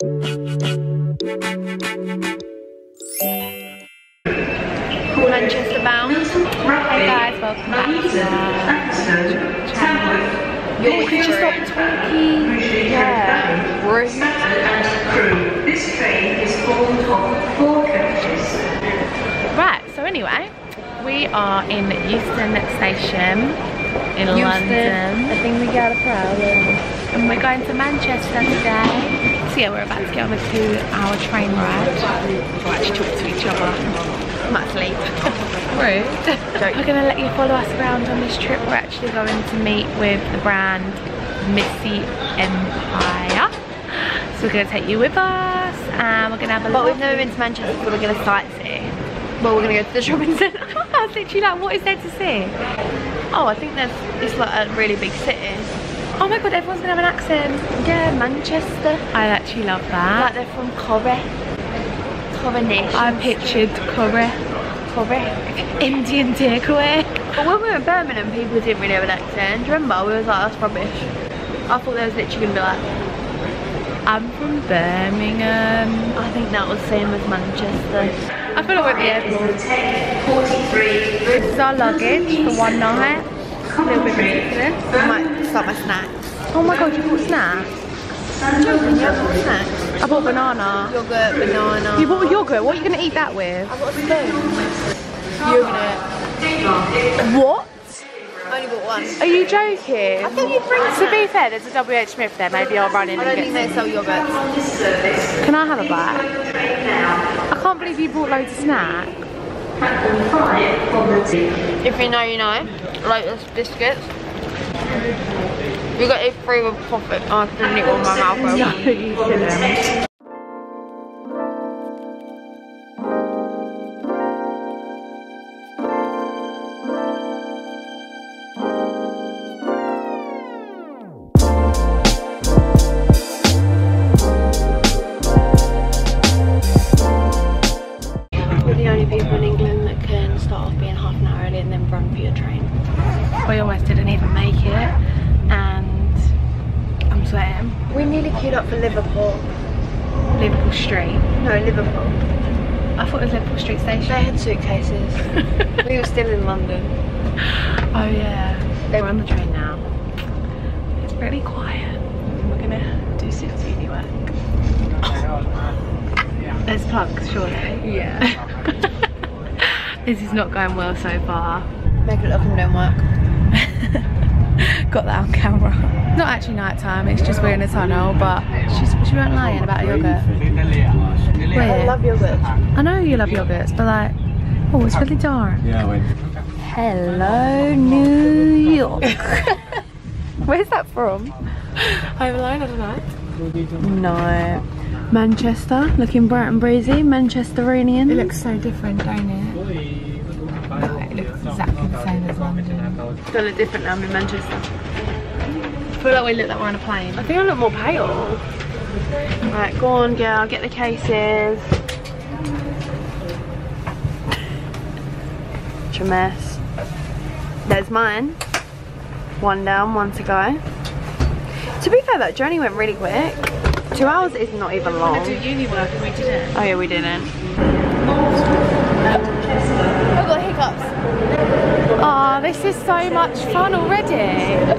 Manchester bound. Hey guys, welcome back to uh, our channel. Could you stop talking? Yeah. Rude. This train is formed of four coaches. Right, so anyway, we are in Euston Station in London. I think we got a problem. And we're going to Manchester today. So yeah, we're about to get on a two hour train ride. We'll actually talk to each other. Might sleep. Rude. we're gonna let you follow us around on this trip. We're actually going to meet with the brand Missy Empire. So we're gonna take you with us and we're gonna have a But we've never been to Manchester, so we're going to sightsee. well, we're gonna go to the shopping centre. I was literally like, what is there to see? Oh, I think there's, it's like a really big city. Oh my god, everyone's gonna have an accent. Yeah, Manchester. I actually love that. Like they're from Corrie. Coronation. I pictured curry, Corrie. Indian takeaway. But when we were in Birmingham, people didn't really have an accent. Do you remember? We was like, that's rubbish. I thought they was literally going to be like, I'm from Birmingham. I think that was same as Manchester. I feel like we're at the airport. Take 43 This is our luggage for one night. A little bit ridiculous. I might start my snacks. Oh my god, you bought snacks? snacks? I bought banana. Yogurt, banana. You bought yogurt. What are you gonna eat that with? I got a spoon. Yogurt. What? I only bought one. Are you joking? I thought you'd bring To be fair, there's a WH Smith there. Maybe I'll run in I and don't think get they sell yogurts. Can I have a bite? I can't believe you bought loads of snacks. If you know, you know. Lotus biscuits. We got a free with profit. Oh, I couldn't eat with my mouth. No, Liverpool. I thought it was Liverpool Street Station. They had suitcases. we were still in London. Oh yeah. We're on the train now. It's really quiet. We're gonna do city work. There's plugs, surely. Yeah. this is not going well so far. Make it look like don't work. Got that on camera. Not actually night time, it's just we're in a tunnel, but she's, she weren't lying about yogurt. I love yogurt. I know you love yogurts, but like, oh, it's really dark. Yeah, wait. Hello, New York. Where's that from? Home Alone, I don't know. No. Manchester, looking bright and breezy. Manchesteranian. It looks so different, don't it? No, it looks exactly the same as London. Still look different now I'm in Manchester. I feel like we look like we're on a plane. I think I look more pale. Right, go on girl, get the cases. It's a mess. There's mine. One down, one to go. To be fair, that journey went really quick. Two hours is not even long. do uni work and we didn't. Oh yeah, we didn't. Oh, I've got hiccups. Oh, this is so much fun already.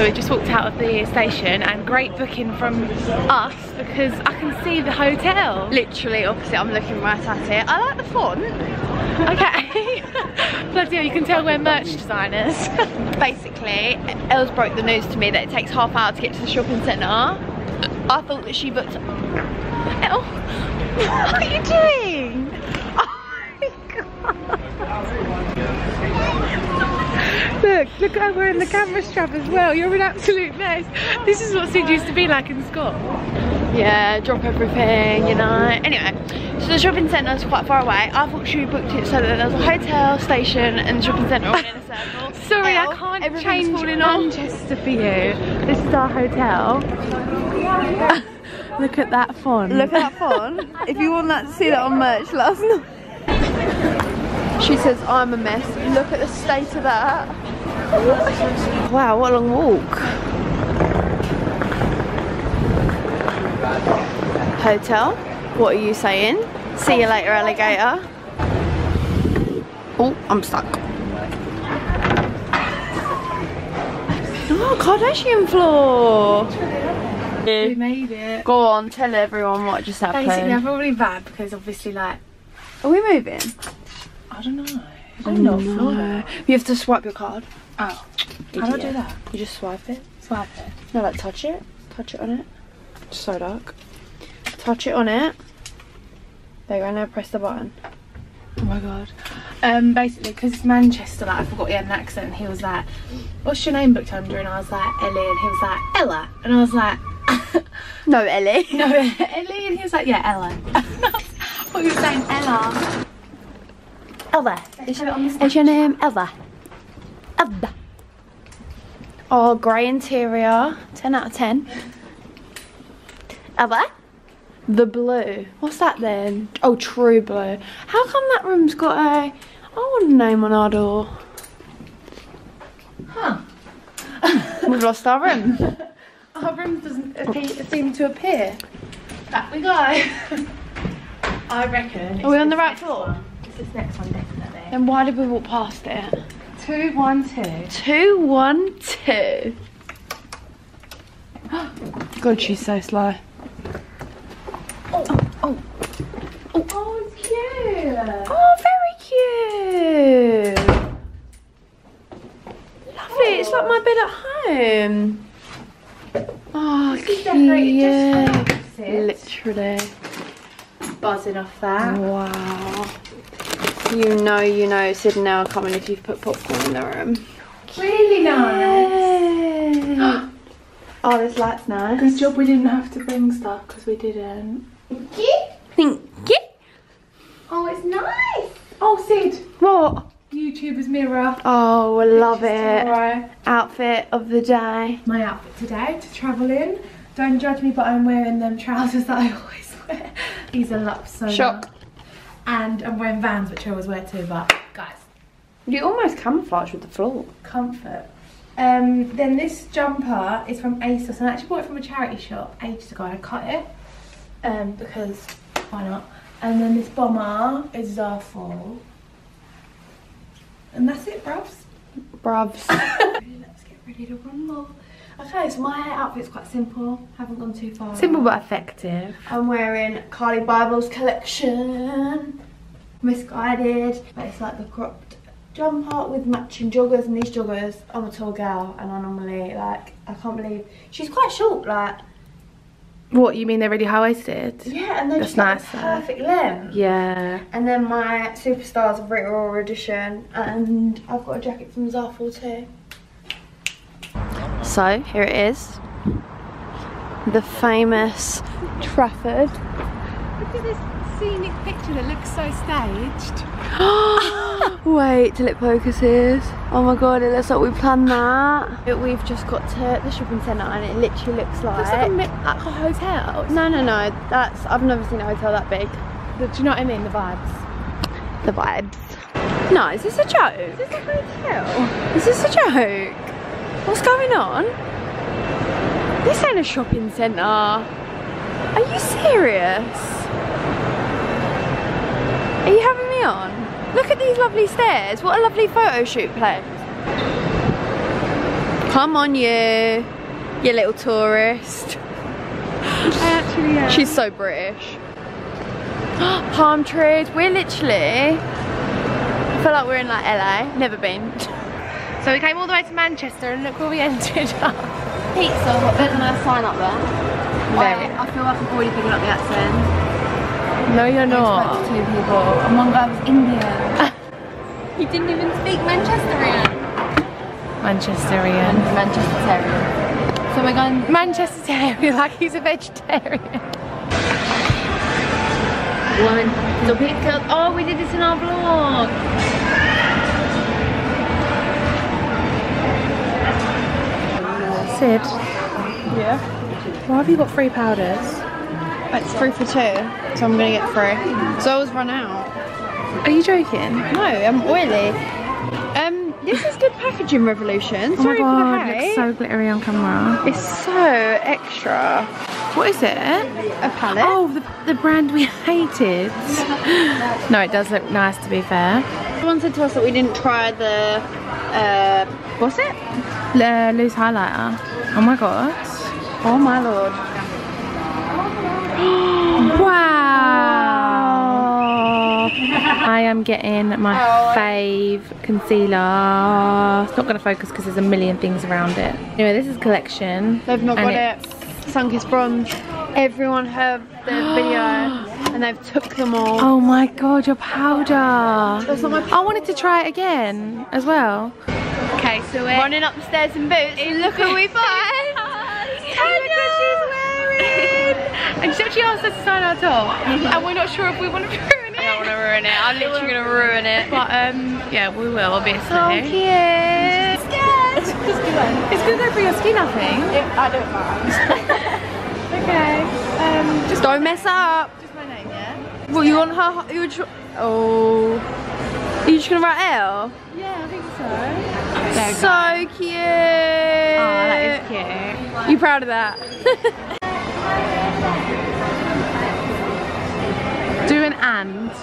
So we just walked out of the station and great booking from us because I can see the hotel. Literally opposite, I'm looking right at it. I like the font. Okay. Bloody hell, you can tell we're merch designers. Basically, Els broke the news to me that it takes half hour to get to the shopping centre. I thought that she booked. El, what are you doing? Oh my god. Look, look at her wearing the camera strap as well. You're an absolute mess. This is what Syd used to be like in school. Yeah, drop everything, you know. Anyway, so the shopping centre is quite far away. I thought she booked it so that there was a hotel, station, and the shopping centre all in a circle. Sorry, I can't change falling off. Manchester for you. This is our hotel. Look at that font. Look at that font. if you want that to see that on merch, us know. She says, I'm a mess. Look at the state of that. Wow, what a long walk. Hotel, what are you saying? See you later, alligator. Oh, I'm stuck. Oh, Kardashian floor. We made it. Go on, tell everyone what just happened. Basically, I'm probably bad because obviously, like, Are we moving? I don't know. I don't know. No. You have to swipe your card. Oh, how do I do that? You just swipe it. Swipe it. No, like touch it. Touch it on it. It's so dark. Touch it on it. There you go, now press the button. Oh my god. Um, basically, because it's Manchester, like, I forgot he had an accent. And he was like, "What's your name booked under?" And I was like, "Ellie," and he was like, "Ella," and I was like, No, Ellie. "No, Ellie," and he was like, "Yeah, Ella." what was saying Ella. Ella. Is have it on your name? Ella. Ella. Oh, grey interior. 10 out of 10. Ella. The blue. What's that then? Oh, true blue. How come that room's got a... I want a name on our door. Huh. We've lost our room. Our room doesn't appear, seem to appear. Back we go. I reckon. Are we on the right floor? one. It's this next one, definitely. Then why did we walk past it? Two, one, two. Two, one, two. God, she's so slow. Oh, oh. oh, it's cute. Oh, very cute. Lovely. It's like my bed at home. Oh, is decorated just cute. it Literally. Buzzing off that. Wow. You know, you know, Syd now coming if you've put popcorn in the room. Really nice. Yay. oh, this light's nice. Good job we didn't have to bring stuff because we didn't. Thank you. Thank you. Oh, it's nice. Oh, Syd. What? YouTuber's mirror. Oh, I love it. Tomorrow. Outfit of the day. My outfit today to travel in. Don't judge me, but I'm wearing them trousers that I always wear. These are Lux Sonar. Shock. And I'm wearing Vans, which I always wear too, but guys, You almost camouflage with the floor. comfort. Um, then this jumper is from ASOS and I actually bought it from a charity shop ages ago. I cut it um, because why not? And then this bomber is Zaful. And that's it, bruvs. Bruvs. Let's get ready to rumble. Okay, so my outfit's quite simple. Haven't gone too far. Simple but effective. I'm wearing Carli Bybel's collection. Missguided, but it's like the cropped jumper with matching joggers and these joggers. I'm a tall gal and I normally like I can't believe she's quite short. Like What, you mean they're really high-waisted? yeah, and they're That's just nice, though. perfect length. Yeah. And then my superstars of Rita Ora edition, and I've got a jacket from Zaful too. So here it is, the famous Trafford. Look at this scenic picture that looks so staged. Wait till it focuses. Oh my god, it looks like we planned that. We've just got to the shopping centre and it literally looks like. Looks like a, like a hotel. no, no, no. That's I've never seen a hotel that big. Do you know what I mean? The vibes. The vibes. No, is this a joke? Is this a hotel? Is this a joke? What's going on? This ain't a shopping centre. Are you serious? Are you having me on? Look at these lovely stairs. What a lovely photo shoot place. Come on you, you little tourist. I actually am. She's so British. Palm trees. We're literally. I feel like we're in like LA. Never been. So we came all the way to Manchester and look where we ended up. Pizza. What better than a sign up there? Very. Um, I feel like I'm already picking up the accent. No, you're I not. to two people, and one guy was Indian. You didn't even speak Manchesterian. Manchesterian. Manchesterian. So we're going. Manchesterian, like he's a vegetarian. One. So pizza. Oh, we did this in our vlog. Syd. Yeah? Why have you got three powders? It's three for two, so I'm gonna get three. So I was run out. Are you joking? No, I'm oily. Um, this is good packaging revolution. Oh my the god, it looks so glittery on camera. It's so extra. What is it? A palette. Oh, the, the brand we hated. no, it does look nice to be fair. Someone said to us that we didn't try the, uh, what's it? Uh, loose highlighter. Oh my god. Oh my lord. Wow. I am getting my oh, fave concealer. It's not going to focus because there's a million things around it. Anyway, this is collection. They've not got it. Sunkist bronze. Everyone heard the video and they've took them all. Oh my god, your powder. That's not my I wanted to try it again as well. Okay, so we're running up the stairs in boots. look who we find. Tanya! she's wearing! and she actually asked us to sign our top. and we're not sure if we want to ruin it. I don't want to ruin it. I'm literally going to ruin it. But um, yeah, we will obviously. So cute. It's gonna go for your skin, I think. I don't mind. Okay. Um, just Don't mess up. just my name, yeah. Well, you want her? You would. Tr- oh. Are you just gonna write L? Yeah, I think so. So cute. Oh, that is cute. You proud of that? Do an and.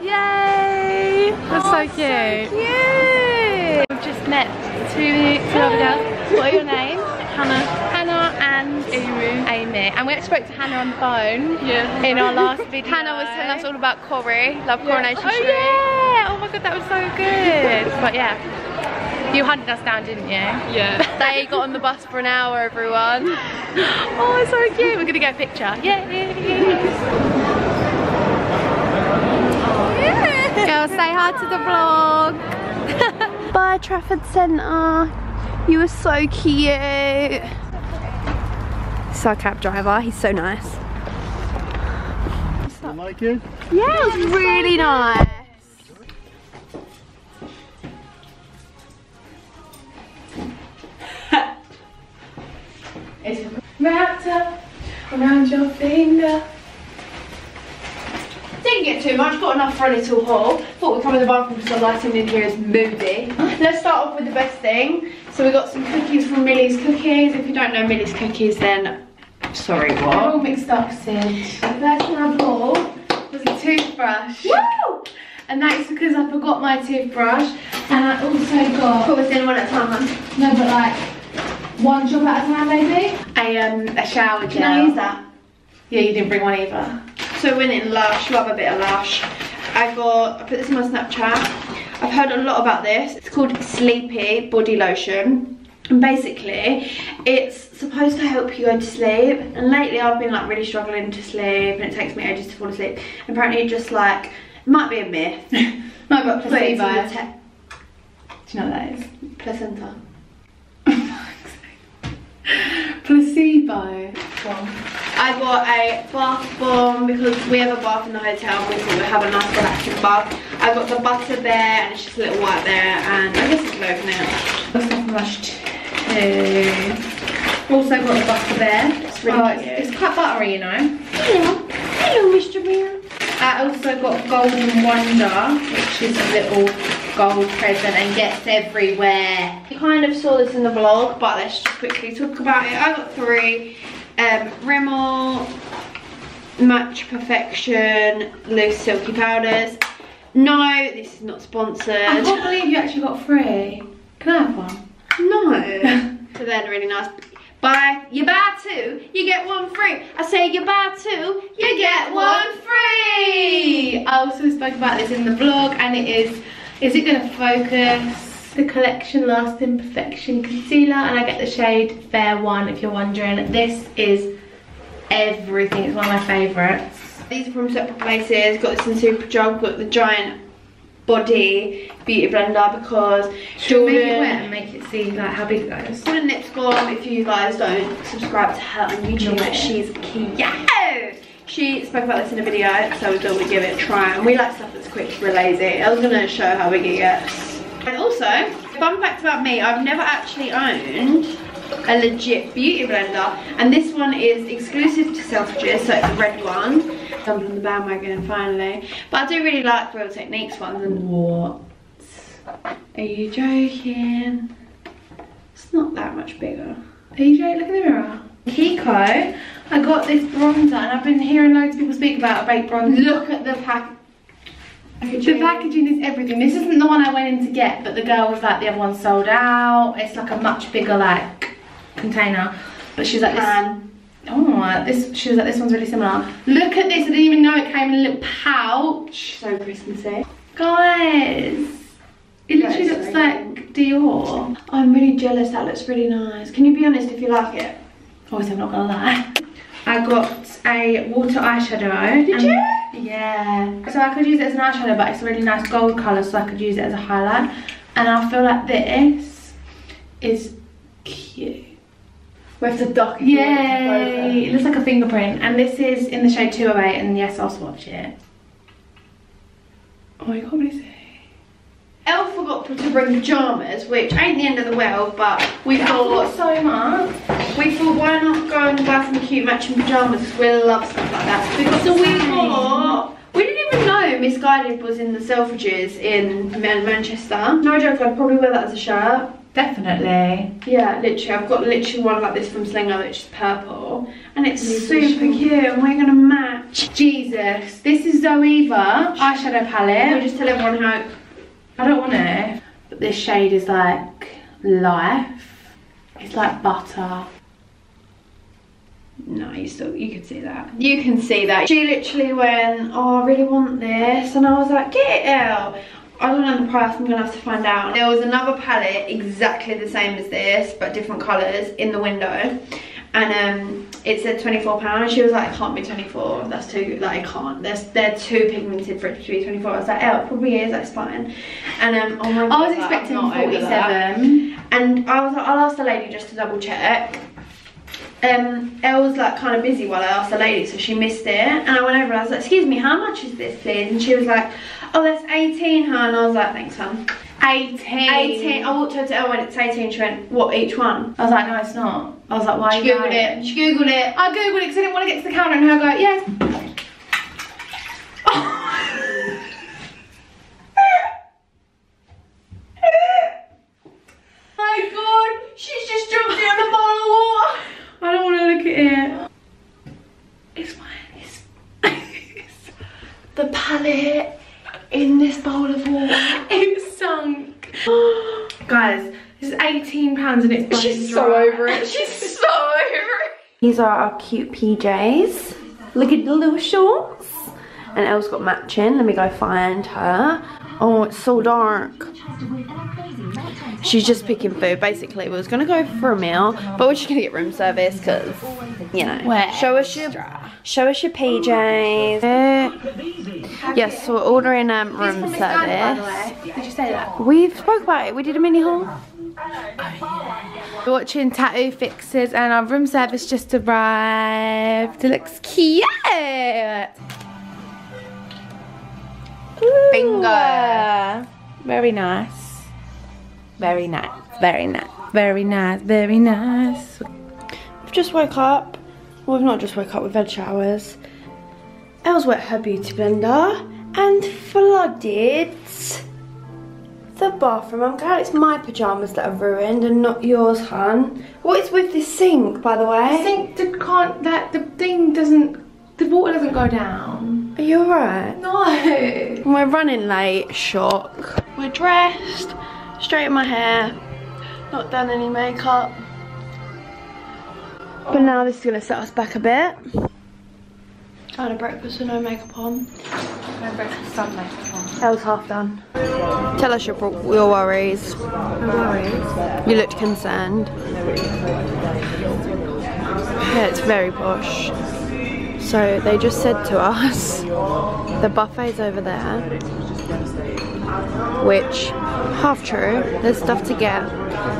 Yay! That's so cute. Cute. We've just met two, two other girls. What are your names? Hannah. And Amy. Amy. And we actually spoke to Hannah on the phone. Yeah. In our last video. Hannah was telling us all about Corrie, Love Coronation Oh Street. yeah! Oh my god, that was so good. But yeah, you hunted us down, didn't you? Yeah. They got on the bus for an hour, everyone. Oh, it's so cute. We're gonna get a picture. Yeah. Oh, Girls, say hi to the vlog. Bye, Trafford Centre. You were so cute. It's our cab driver. He's so nice. You like it? Yeah, it was really nice. it's Wrapped up around your finger. Didn't get too much, got enough for a little haul. Thought we'd come in the bathroom because the lighting in here is moody. Let's start off with the best thing. So we got some cookies from Millie's Cookies. If you don't know Millie's Cookies, then sorry, They're all mixed up, Syd. The first one I bought was a toothbrush. Woo! And that is because I forgot my toothbrush. And I also got, Put us in one at a time. no, but like, one drop at a time, maybe. A, um, a shower gel. Can I use that? Yeah, you didn't bring one either. So we went in Lush, love a bit of Lush. I got, I put this in my Snapchat. I've heard a lot about this. It's called Sleepy Body Lotion. And basically, it's supposed to help you go to sleep. And lately I've been like really struggling to sleep and it takes me ages to fall asleep. And apparently it just like, it might be a myth. But it's in placebo. Do you know what that is? placenta. Placebo. Well, I got a bath bomb because we have a bath in the hotel and we thought we'd have a nice relaxing bath. I got the butter there and it's just a little white there and I guess it's in it. That's not two. Also got the butter bear. It's really Oh, cute. it's, it's quite buttery, you know. Hello. Hello, Mr. Bear. I also got Golden Wonder, which is a little gold present and gets everywhere. You kind of saw this in the vlog, but let's just quickly talk about it. I got three. Um, Rimmel, Match Perfection, Loose Silky Powders. No, this is not sponsored. I can't believe you actually got three. Can I have one? No. so they're really nice. Buy, you buy two, you get one free. I say you buy two, you get one free. I also spoke about this in the vlog and it is, is it to focus? The Collection Lasting Perfection Concealer and I get the shade Fair One if you're wondering. This is everything, it's one of my favourites. These are from separate places. Got this in Superdrug. Got the giant body beauty blender because we make it Jordan- wet and make it see like how big it goes? Jordan Lipscombe, if you guys don't subscribe to her on YouTube, No. she's cute. She spoke about this in a video, so we thought we'd give it a try. And we like stuff that's quick, we're lazy. I was gonna show how big it gets. And also, fun fact about me, I've never actually owned a legit beauty blender. And this one is exclusive to Selfridges, so it's a red one. jumped on the bandwagon finally. But I do really like Real Techniques ones. And What? are you joking? It's not that much bigger. Are you joking? Look in the mirror. Kiko, I got this bronzer and I've been hearing loads of people speak about a baked bronzer. Look at the pack. The packaging is everything. This isn't the one I went in to get, but the girl was like, the other one sold out. It's like a much bigger like container. But she's like, this, oh, uh, this, she was like, this one's really similar. Look at this, I didn't even know it came in a little pouch. So Christmassy. Guys, it That literally looks so like Dior. I'm really jealous. That looks really nice. Can you be honest if you like it? Obviously, I'm not gonna lie. I got a water eyeshadow. Did and- you? Yeah. So I could use it as an eyeshadow, but it's a really nice gold colour, so I could use it as a highlight. And I feel like this is cute. With the duck. Yay! It looks like a fingerprint. And this is in the shade 208, and yes, I'll swatch it. Oh, you can't really see. Elle forgot to bring pajamas, which ain't the end of the world, but we thought so much. we thought why not go and buy some cute matching pajamas because we love stuff like that. We so we thought we didn't even know Missguided was in the Selfridges in Man- Manchester. No joke, I'd probably wear that as a shirt. Definitely. Yeah, literally, I've got literally one like this from Slinger, which is purple, and it's super cute. And we're gonna match. Jesus. This is Zoeva eyeshadow We'll palette. just tell everyone how. I don't want to. But this shade is like life. It's like butter. No, you still you can see that. You can see that. She literally went, Oh, I really want this and I was like, get it out. I don't know the price, I'm gonna have to find out. There was another palette exactly the same as this, but different colours in the window. And um, it said £24 and she was like, it can't be 24 that's too, like I can't, they're, they're too pigmented for it to be 24 I was like, oh, it probably is, that's fine. And um, oh my god, I was like, expecting I'm not over that. 47. And I was like, I'll ask the lady just to double check. Um, Elle was like kind of busy while I asked the lady, so she missed it. And I went over and I was like, excuse me, how much is this, please? And she was like, oh, that's 18, huh? And I was like, thanks, hun. 18. 18. I walked over to oh, Elle when it's 18. She went, what, each one? I was like, no, it's not. I was like, why She googled it. She googled it. I googled it because I didn't want to get to the counter and her go, yes. my god, she's just jumped in a bottle of water. I don't want to look at it. It's fine. It's, it's, The palette in this bowl of water. it sunk. Guys, this is 18 pounds and it's She's bone so dry. over it. She's so over it. These are our cute PJs. Look at the little shorts. And Elle's got matching. Let me go find her. Oh, it's so dark. She's just picking food. Basically, we was gonna go for a meal, but we're just gonna get room service because, you know. Where Show us your, show us your PJs. Yes, so we're ordering um, room From Miss Guide, by the service. Did you say that? We've spoke about it. We did a mini haul. We're watching Tattoo Fixers and our room service just arrived. It looks cute. Bingo. Very nice. Very nice. Very nice. Very nice. Very nice. We've just woke up. Well, we've not just woke up, we've had showers. Els wet her beauty blender and flooded the bathroom. I'm glad it's my pyjamas that are ruined and not yours, hun. What is with this sink, by the I way? think the can't that the thing doesn't the water doesn't go down. Are you alright? No. We're running late, shock. We're dressed, straightened my hair, not done any makeup. But now this is gonna set us back a bit. I Had a breakfast with no makeup on. No breakfast, some makeup on. That was half done. Tell us your, your worries. worries. You looked concerned. Yeah, it's very posh. So they just said to us, the buffet's over there, which, half true, there's stuff to get.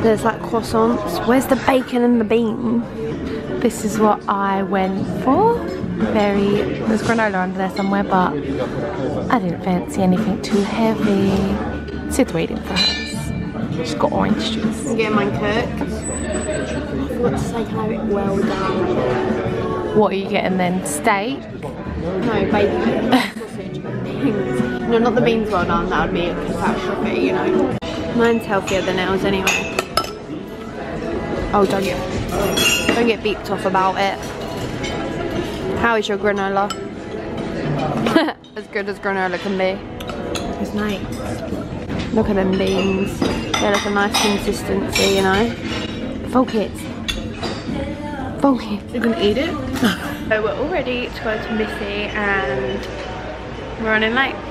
There's like croissants. Where's the bacon and the bean? This is what I went for. Very there's granola under there somewhere, but I didn't fancy anything too heavy. Sid's waiting for hers. She's got orange juice. I'm getting mine cooked. I forgot to say can I have it well done. What are you getting then? Steak? No, bacon, No, not the beans well done. That would be a catastrophe, you know. Mine's healthier than ours anyway. Oh, don't get, don't get beeped off about it. How is your granola? as good as granola can be. It's nice. Look at them beans. They look a nice consistency, you know. Full kids. Full kids. You're gonna eat it? So we're all ready to go to Missy and we're running late.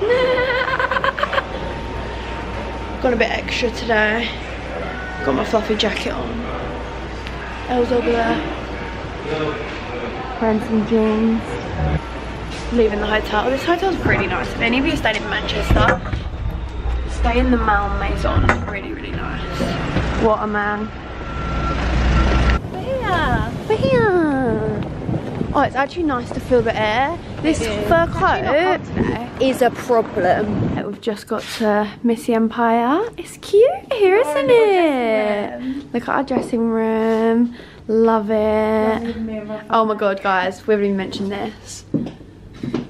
Got a bit extra today. Got my fluffy jacket on. Els over there. Wearing some jeans. Leaving the hotel. This hotel's really nice. If any of you stayed in Manchester, stay in the Malmaison. It's really, really nice. What a man. We're here. We're here. Oh, it's actually nice to feel the air. This fur coat eh? is a problem. Uh, we've just got to Missy Empire. It's cute here, oh, isn't it? Look at our dressing room. Love it. Oh my god, guys, we haven't even mentioned this.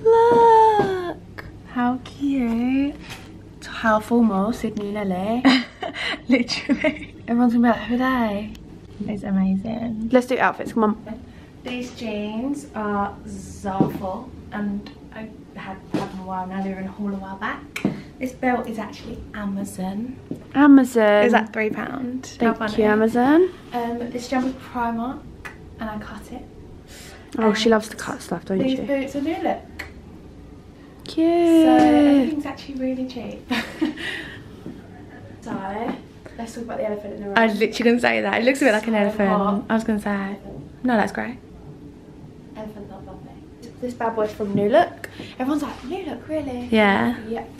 Look. How cute. How formal, Sydney and Lily. Literally. Everyone's gonna be like, who are they? It's amazing. Let's do outfits, come on. These jeans are Zaful and I had had them a while now, they were in a haul a while back. This belt is actually Amazon. Amazon. Is that three pound? Thank you, Amazon. Um, this jumper's Primark and I cut it. Oh, she loves to cut stuff, don't These she? boots are new look. Cute. So everything's actually really cheap. so let's talk about the elephant in the room. I was literally gonna say that. It looks a bit like an elephant. hot. I was gonna say. No, that's great. Elephant not lovely. This bad boy's from New Look. Everyone's like, New Look, really? Yeah. Yep.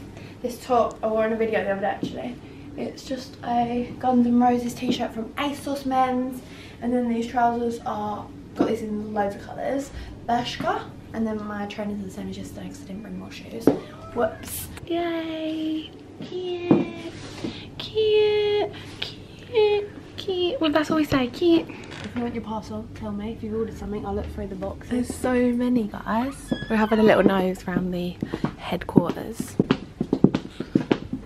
This top I wore in a video the other day actually. It's just a Guns N' Roses t-shirt from ASOS Men's. And then these trousers are, got these in loads of colours. Bershka. And then my trainers are the same as yesterday because I didn't bring more shoes. Whoops. Yay. Cute. Cute. Cute. Cute. Well, that's all we say. Cute. If you want your parcel, tell me. If you've ordered something, I'll look through the boxes. There's so many guys. We're having a little nose around the headquarters.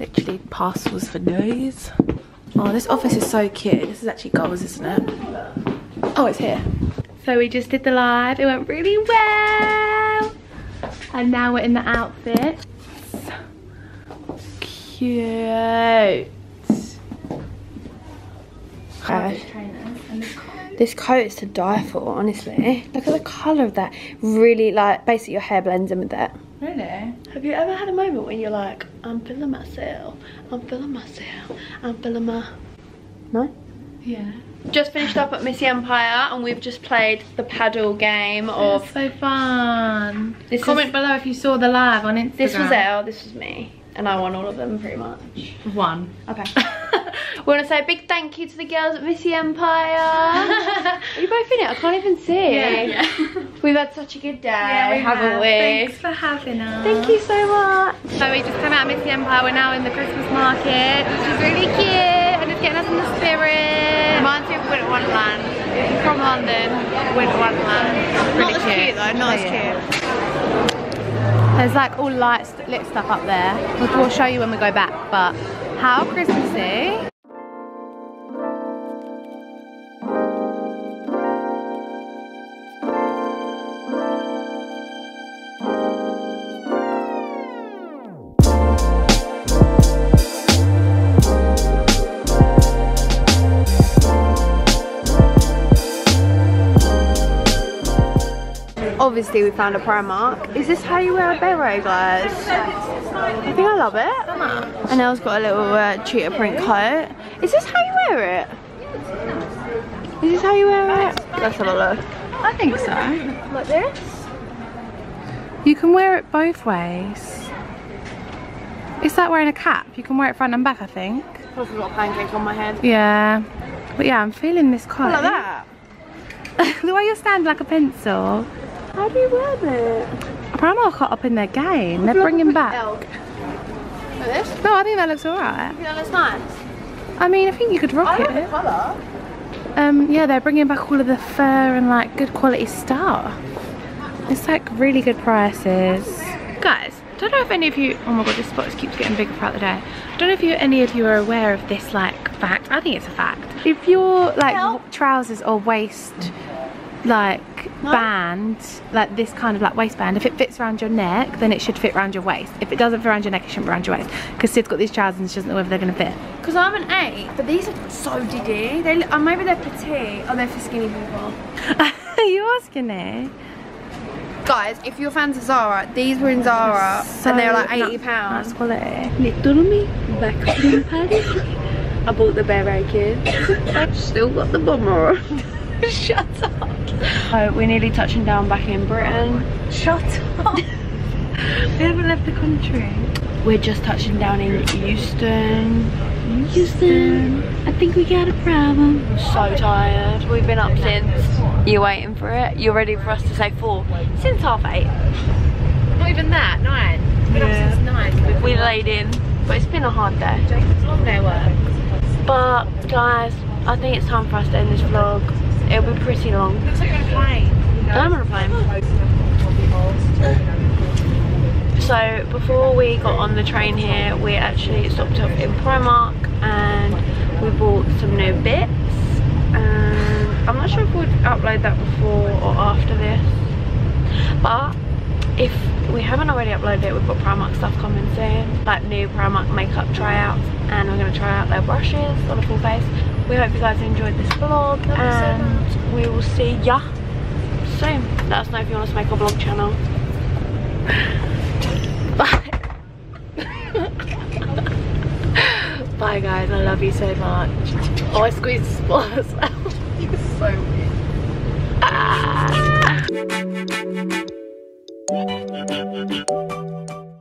Literally parcels for days. Oh, this office is so cute. This is actually goals, isn't it? Oh, it's here. So we just did the live. It went really well. And now we're in the outfit. Cute. Okay. This coat is to die for, honestly. Look at the colour of that. Really, like, basically your hair blends in with that. Really? Have you ever had a moment when you're like, I'm feeling myself, I'm feeling myself, I'm feeling my... No? Yeah. Just finished up at Missy Empire and we've just played the paddle game of... so fun. This Comment is- below if you saw the live on Instagram. This was Elle, this was me. And I won all of them pretty much. One. Okay. we want to say a big thank you to the girls at Missy Empire. Are you both in it? I can't even see. Yeah. We've had such a good day, Yeah, we haven't have. we? Thanks for having us. Thank you so much. So we just came out of Missy Empire. We're now in the Christmas market, which is really cute. And it's getting us in the spirit. Reminds me of Winter Wonderland. From London, Winter Wonderland. Really Not as cute though, not as cute. There's like all lights, lit stuff up there, which we'll show you when we go back. But how Christmassy. Obviously we found a Primark. Is this how you wear a beret guys? I think I love it. And Elle's got a little uh, cheetah print coat. Is this how you wear it? Is this how you wear it? Let's have a look. I think so. Like this? You can wear it both ways. It's like wearing a cap. You can wear it front and back, I think. I've got a pancake on my head. Yeah. But yeah, I'm feeling this coat. Like that? the way you're standing like a pencil. How do you wear it? Primark got up in their game. They're bringing back. Like this? No, I think that looks alright. Yeah, that's nice. I mean, I think you could rock I like it. colour. Um, yeah, they're bringing back all of the fur and like good quality stuff. It's like really good prices. Guys, don't know if any of you, oh my god, this spot keeps getting bigger throughout the day. I don't know if you, any of you are aware of this like fact. I think it's a fact. If your like trousers or waist like band, like this kind of like waistband, if it fits around your neck, then it should fit around your waist. If it doesn't fit around your neck, it shouldn't be around your waist. Because Sid's got these trousers and she doesn't know whether they're gonna fit. Because I'm an 8, but these are so diddy. They, look- uh, maybe they're petite, or they're for skinny people. Are you asking it? Guys, if you're fans of Zara, these were in Zara, and they were like 80 pounds. Nice quality. Little me, back in Paris. I bought the bare kids. I've still got the bomber on. Shut up. Oh, we're nearly touching down back in Britain. Shut up. we haven't left the country. We're just touching down in Houston. Houston. I think we got a problem. so tired. We've been up since. You're waiting for it. You're ready for us to say four. Since half eight. Not even that, 9. It's been Yeah. up since 9. We laid in, but it's been a hard day. Jacob's long day work. But guys, I think it's time for us to end this vlog. It'll be pretty long. Looks like you're on a plane. I'm on a plane. So before we got on the train here, we actually stopped off in Primark and we bought some new bits. And I'm not sure if we'd upload that before or after this. But if we haven't already uploaded it, we've got Primark stuff coming soon. Like new Primark makeup tryouts and we're going to try out their brushes on a full face. We hope you guys enjoyed this vlog and we will see ya soon. Let us know if you want us to make a vlog channel. Bye. Bye guys, I love you so much. Oh, I squeezed the spot as well. You're so weird. Ah.